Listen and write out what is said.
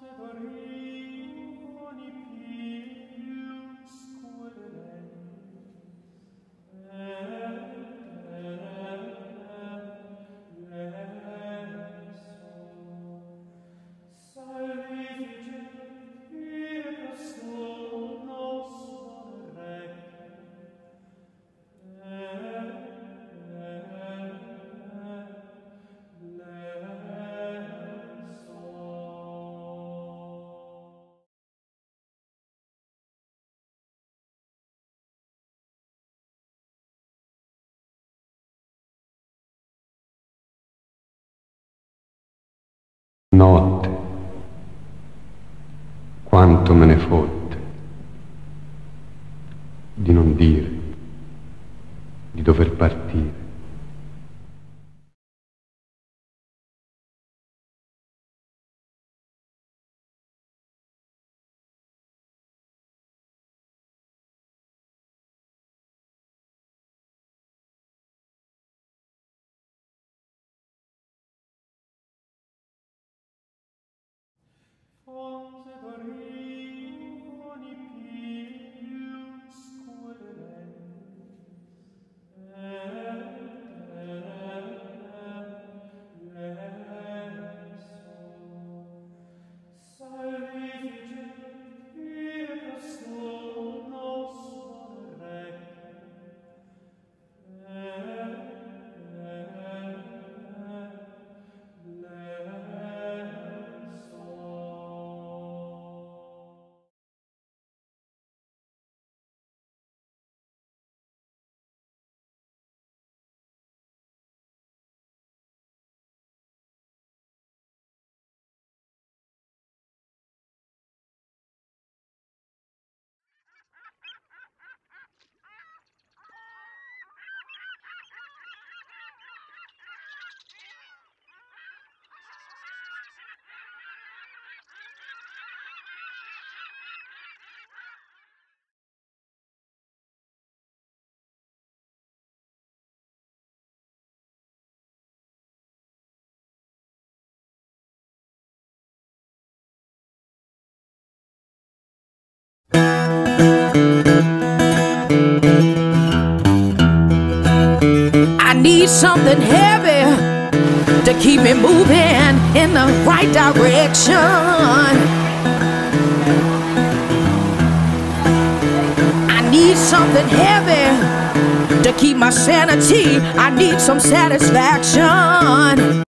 se duerme. Notte, quanto me ne fotte di non dire, di dover partire. Omse I need something heavy to keep me moving in the right direction. I need something heavy to keep my sanity. I need some satisfaction.